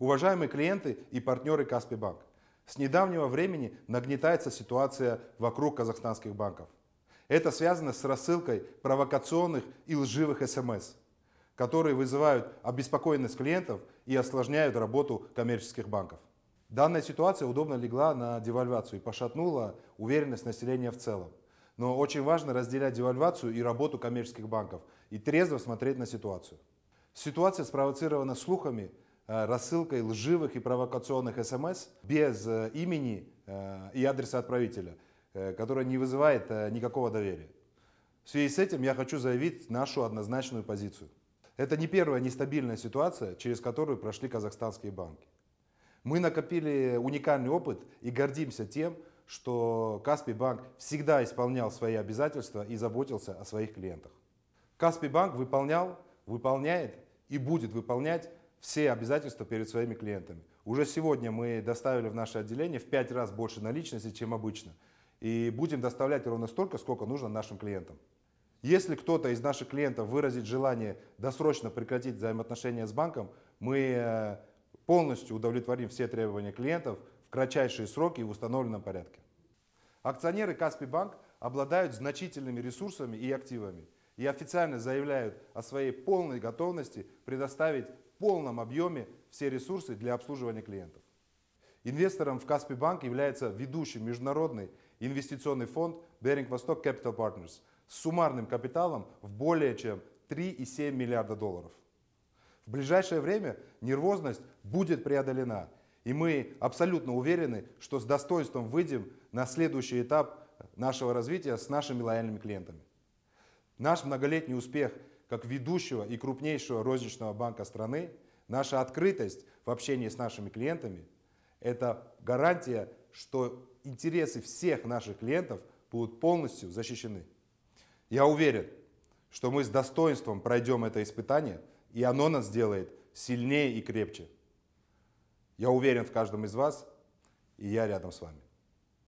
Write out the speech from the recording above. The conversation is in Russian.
Уважаемые клиенты и партнеры Каспи Банк, с недавнего времени нагнетается ситуация вокруг казахстанских банков. Это связано с рассылкой провокационных и лживых СМС, которые вызывают обеспокоенность клиентов и осложняют работу коммерческих банков. Данная ситуация удобно легла на девальвацию и пошатнула уверенность населения в целом. Но очень важно разделять девальвацию и работу коммерческих банков и трезво смотреть на ситуацию. Ситуация спровоцирована слухами, рассылкой лживых и провокационных СМС без э, имени э, и адреса отправителя, которая не вызывает никакого доверия. В связи с этим я хочу заявить нашу однозначную позицию. Это не первая нестабильная ситуация, через которую прошли казахстанские банки. Мы накопили уникальный опыт и гордимся тем, что Каспий банк всегда исполнял свои обязательства и заботился о своих клиентах. Каспий банк выполнял, выполняет и будет выполнять все обязательства перед своими клиентами. Уже сегодня мы доставили в наше отделение в 5 раз больше наличности, чем обычно. И будем доставлять ровно столько, сколько нужно нашим клиентам. Если кто-то из наших клиентов выразит желание досрочно прекратить взаимоотношения с банком, мы э, полностью удовлетворим все требования клиентов в кратчайшие сроки и в установленном порядке. Акционеры Каспи Банк обладают значительными ресурсами и активами и официально заявляют о своей полной готовности предоставить в полном объеме все ресурсы для обслуживания клиентов. Инвестором в Каспи Банк является ведущий международный инвестиционный фонд Bering Восток Capital Partners с суммарным капиталом в более чем 3,7 миллиарда долларов. В ближайшее время нервозность будет преодолена, и мы абсолютно уверены, что с достоинством выйдем на следующий этап нашего развития с нашими лояльными клиентами. Наш многолетний успех как ведущего и крупнейшего розничного банка страны, наша открытость в общении с нашими клиентами – это гарантия, что интересы всех наших клиентов будут полностью защищены. Я уверен, что мы с достоинством пройдем это испытание, и оно нас сделает сильнее и крепче. Я уверен в каждом из вас, и я рядом с вами.